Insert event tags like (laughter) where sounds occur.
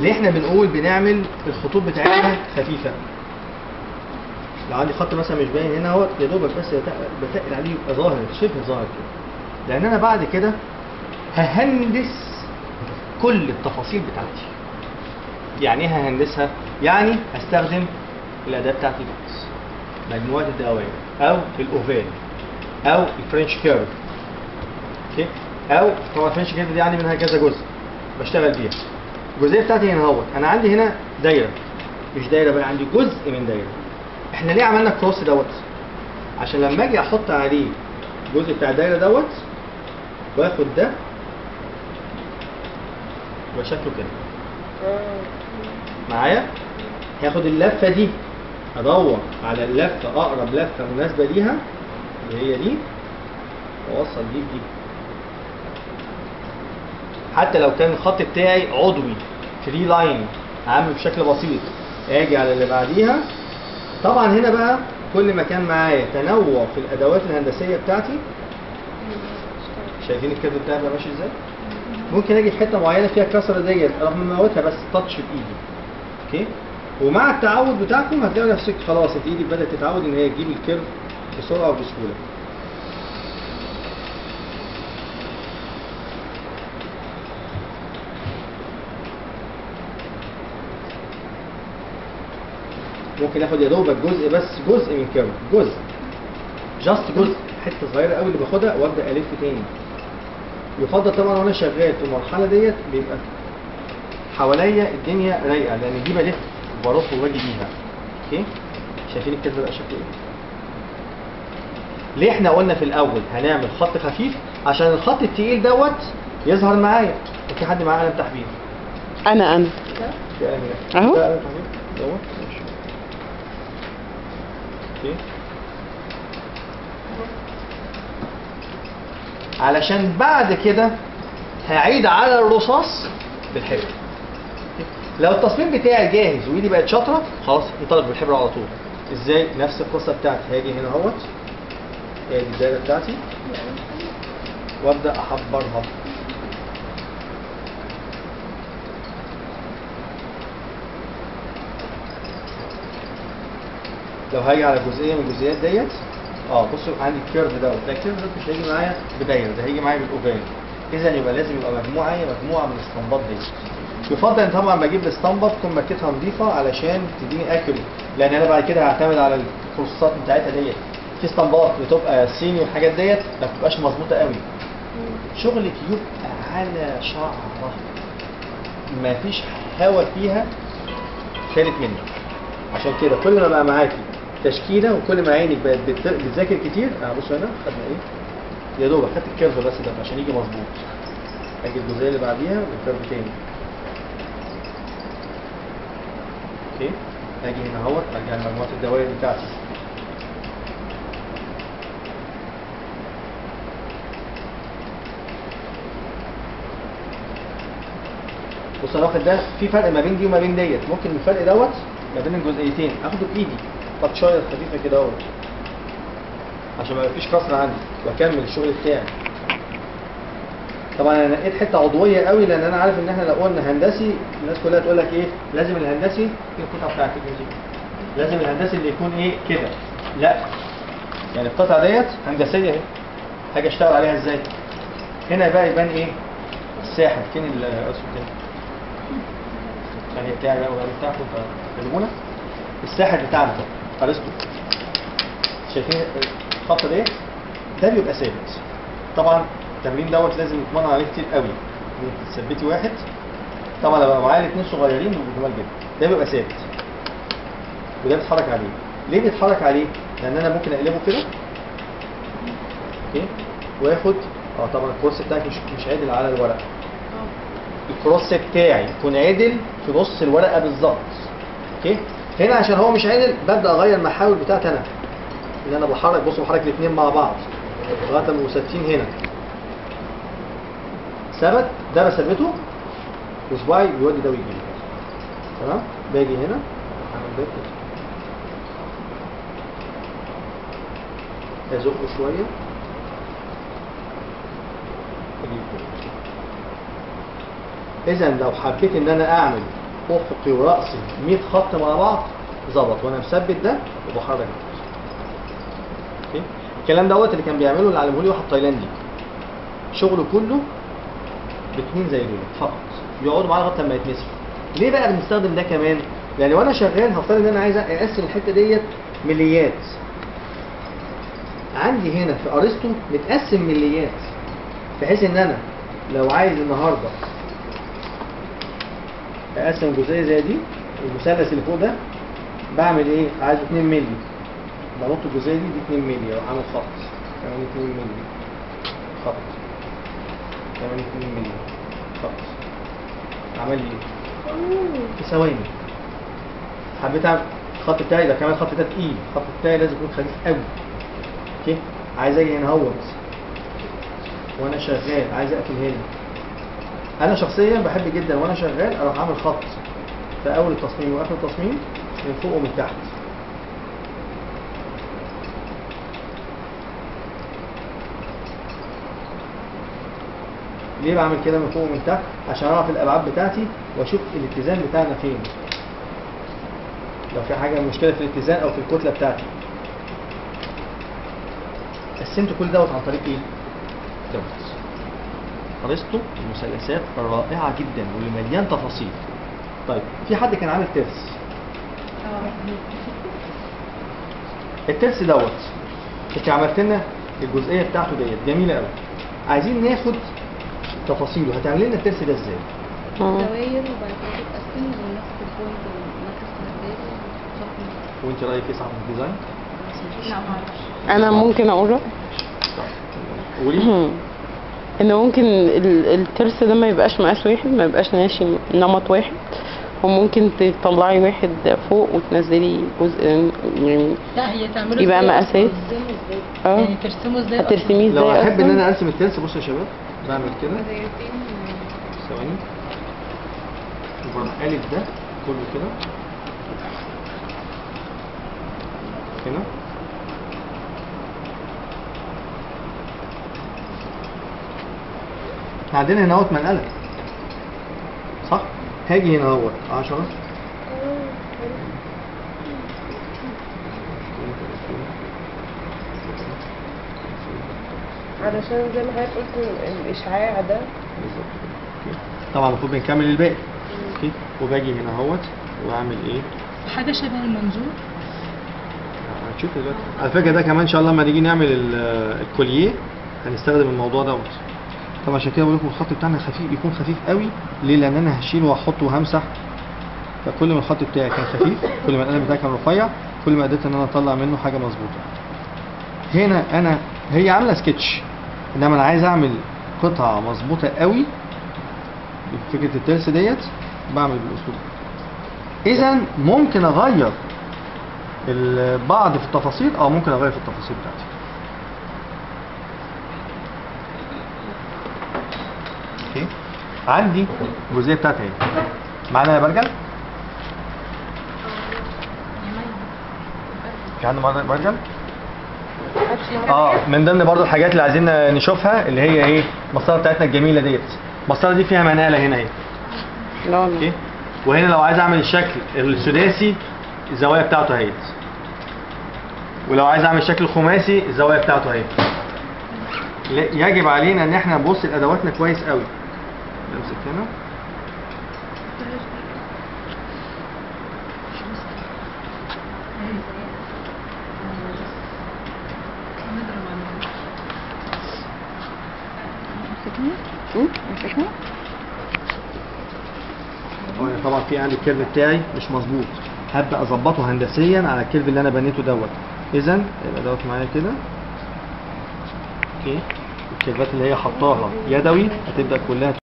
ليه إحنا بنقول بنعمل الخطوط بتاعتنا خفيفة؟ لو عندي خط مثلا مش باين هنا اهوت يا دوبك بس بتق- بتقل عليه يبقى ظاهر شبه ظاهر كده. لأن أنا بعد كده ههندس كل التفاصيل بتاعتي. يعني إيه ههندسها؟ يعني هستخدم الأداة بتاعتي دي مجموعة الدوائر أو الأوفال أو الفرنش كيرف. okay؟ أو طبعا ال French curve دي عندي منها كذا جزء. بشتغل بيها. الجزئية بتاعتي هنا اهوت. أنا عندي هنا دايرة. مش دايرة بقى عندي جزء من دايرة. إحنا ليه عملنا cross دوت؟ عشان لما أجي أحط عليه الجزء بتاع الدايرة دوت واخد ده يبقى شكله كده. معايا؟ هاخد اللفة دي. أدور على اللفة أقرب لفة مناسبة ليها اللي هي دي. وأوصل دي بدي. حتى لو كان الخط بتاعي عضوي. free line عامل بشكل بسيط. آجي على اللي بعديها. طبعا هنا بقى كل ما كان معايا تنوع في الأدوات الهندسية بتاعتي. شايفين ال curve بتاعي بقى ماشي إزاي؟ ممكن آجي في حتة معينة فيها كسرة ديت أروح مموتها بس touch بايدي okay؟ ومع التعود بتاعكم هتلاقوا نفسك خلاص إيدك بدأت تتعود إن هي تجيب ال curve بسرعة وبسهولة. ممكن اخد يا دوبك جزء بس جزء من curve جزء. just جزء. حتة صغيرة قوي اللي باخدها وابدأ ألف تاني. يفضل طبعا وأنا شغال في المرحلة ديت بيبقى حواليا الدنيا رايقة لأن دي بلف وبروح وباجي بيها. okay؟ شايفين ال curve بقى شكله إيه؟ ليه إحنا قلنا في الأول هنعمل خط خفيف؟ عشان الخط التقيل دوت يظهر معايا. في حد معاه قلم تحبير؟ أنا أنا. دوت ماشي okay علشان بعد كده هعيد على الرصاص بالحبر. لو التصميم بتاعي جاهز وإيدي بقت شاطرة خلاص انطلق بالحبر على طول. إزاي؟ نفس القصة بتاعتي. هاجي هنا أهوت. ادي الدايرة بتاعتي. وأبدأ أحبرها. لو هاجي على جزئيه من الجزئيات ديت آه بصوا عندي ال curve دوت ده ال curve ده مش هيجي معايا بدايره ده هيجي معايا بالاوفال اذا يبقى لازم يبقى مجموعه هي مجموعه من الاسطمبات ديت يفضل طبعا بجيب الاسطمبه تكون ماركتها نظيفه علشان تديني اكل لأن أنا بعد كده هعتمد على الكورسات بتاعتها ديت في اسطمبات بتبقى صيني والحاجات ديت ما بتبقاش مظبوطه قوي شغلك يبقى على شعره ما. فيش هوا فيها خارج منك عشان كده كل ما بقى معاكي تشكيلة وكل ما عينك بقت بت- بتذاكر كتير. آه بصوا هنا خدنا إيه؟ يا دوب خدت ال curve بس ده عشان يجي مظبوط. أجي الجزئية اللي بعديها وال curve تاني. okay. أجي هنا أهوت أرجع لمجموعه الدوائر بتاعتي. بص أنا واخد ده في فرق ما بين دي وما بين ديت. ممكن الفرق دوت ما بين الجزئيتين. أخده بإيدي. تاتشايه خفيفة كده اهوت عشان ما يبقاش كسر عندي. واكمل الشغل بتاعي. طبعا أنا نقيت حتة عضوية قوي لأن أنا عارف إن إحنا لو قلنا هندسي الناس كلها تقول لك إيه؟ لازم الهندسي القطعه بتاعت دي لازم الهندسي اللي يكون إيه؟ كده. لا. يعني القطعة ديت هندسية أهي. حاجة أشتغل عليها إزاي؟ هنا بقى يبان إيه؟ الساحب فين الاسود ده الثانية بتاعي بقى والغالي بتاعكم الساحل بتاعنا ده. خلصته شايفين الخط ده؟ ده بيبقى ثابت. طبعا التمرين دوت لازم نتمرن عليه كتير قوي. تثبتي واحد. طبعا لو معايا الاثنين صغيرين بيبقوا جمال جدا. ده بيبقى ثابت. وده بيتحرك عليه. ليه بيتحرك عليه؟ لأن أنا ممكن أقلبه كده. أوكي؟ واخد آه طبعا الكورس بتاعك مش مش عادل على الورق الكروس بتاعي يكون عدل في نص الورقة بالظبط. أوكي؟ هنا عشان هو مش عدل ببدأ أغير المحاور بتاعتي أنا. ان أنا بحرك بصوا بحرك الاثنين مع بعض. لغاية ما يبقوا ثابتين هنا. ثبت ده بثبته وصباعي بيودي ده ويجي. تمام؟ باجي هنا. ازقه شوية. اذا لو حبيت إن أنا أعمل افقي وراسي 100 خط مع بعض ظبط وأنا مثبت ده وبحرك ده. أوكي؟ الكلام دوت اللي كان بيعمله اللي علمه لي واحد تايلاندي. شغله كله باتنين زي دول فقط يقعدوا معاه لغاية لما يتنسفوا ليه بقى بنستخدم ده كمان؟ يعني وأنا شغال هفترض إن أنا عايز أقسم الحتة ديت مليات. عندي هنا في أرسطو متقسم مليات بحيث إن أنا لو عايز النهارده أقسم جزئيه زي دي المثلث اللي فوق ده بعمل إيه؟ عايز 2 مللي. بنط الجزئية دي دي 2 مللي. أروح عامل خط. كمان 2 مللي. خط. كمان 2 مللي. خط. عمل لي في ثواني. حبيت أعمل الخط بتاعي ده كمان الخط ده تقيل. الخط بتاعي لازم يكون خفيف قوي. أوكي؟ عايز أجي هنا أهوت. وأنا شغال. عايز أقفل هنا. أنا شخصيا بحب جدا وأنا شغال أروح أعمل خط في أول التصميم وآخر التصميم من فوق ومن تحت. ليه بعمل كده من فوق ومن تحت؟ عشان أعرف الأبعاد بتاعتي وأشوف الاتزان بتاعنا فين. لو في حاجة مشكلة في الاتزان أو في الكتلة بتاعتي. قسمت كل دوت عن طريق إيه؟ دوت. أرسطو المثلثات رائعه جدا واللي مليان تفاصيل. طيب في حد كان عامل ترس الترس دوت انت عملت لنا الجزئية بتاعته ديت. جميلة قوي عايزين ناخد تفاصيله. هتعمل لنا الترس ده إزاي؟ دواير وبعد كده ونفس ال point وانت رأيك إيه صاحب ال design؟ لا معرفش أنا ممكن أقول رأي؟ قولي. (clears throat) إن ممكن ال- الترس ده ما يبقاش مقاس واحد ما يبقاش ماشي نمط واحد. وممكن تطلعي واحد فوق وتنزلي جزء يعني لا هي تعمله يبقى مقاسات. آه. يعني ترسمه إزاي أصلاً؟ هترسميه إزاي لو أحب إن؟ أنا أرسم الترس بصوا يا شباب بعمل كده. ثواني. وبروح قالب ده كله كده. هنا. إحنا عندنا هنا أهوت منقلة صح؟ هاجي هنا اهوت 10 علشان زي ما حضرتك قلت الإشعاع ده. طبعا المفروض بنكمل الباقي. أوكي؟ وباجي هنا أهوت وأعمل إيه؟ حاجة شبه المنظور. هتشوف دلوقتي. على فكرة ده كمان إن شاء الله لما نيجي نعمل ال- الكوليه هنستخدم الموضوع دوت. طبعا عشان كده بقول لكم الخط بتاعنا خفيف يكون خفيف قوي ليه؟ لأن أنا هشيل واحط وهمسح فكل ما الخط بتاعي كان خفيف كل ما القلم بتاعي كان رفيع كل ما قدرت إن أنا أطلع منه حاجة مظبوطة. هنا أنا هي عاملة سكتش إنما أنا عايز أعمل قطعة مظبوطة قوي فكره الترس ديت بعمل بالأسلوب اذا ممكن أغير البعض في التفاصيل أو ممكن أغير في التفاصيل بتاعتي أوكي عندي الجزئيه بتاعتي اهي معانا يا برجل؟ في عندنا برجل؟ آه من ضمن برضو الحاجات اللي عايزين نشوفها اللي هي إيه؟ المسطرة بتاعتنا الجميلة ديت. المسطرة دي فيها مناله هنا اهي. أوكي؟ وهنا لو عايز اعمل الشكل السداسي الزوايا بتاعته اهي. ولو عايز اعمل الشكل الخماسي الزوايا بتاعته اهي. يجب علينا ان إحنا نبص لأدواتنا كويس قوي. نمسك هنا؟ هو أنا طبعا في عندي ال curve بتاعي مش مظبوط. هبدأ أظبطه هندسيا على ال curve اللي أنا بنيته دوت. اذا يبقى دوت معايا كده. أوكي. الكيرفات اللي هي حطاها يدوي هتبدأ كلها